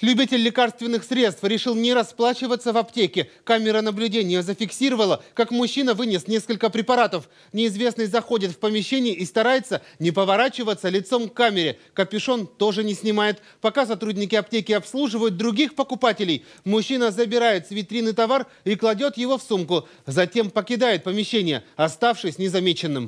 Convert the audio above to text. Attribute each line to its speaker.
Speaker 1: Любитель лекарственных средств решил не расплачиваться в аптеке. Камера наблюдения зафиксировала, как мужчина вынес несколько препаратов. Неизвестный заходит в помещение и старается не поворачиваться лицом к камере. Капюшон тоже не снимает. Пока сотрудники аптеки обслуживают других покупателей, мужчина забирает с витрины товар и кладет его в сумку. Затем покидает помещение, оставшись незамеченным.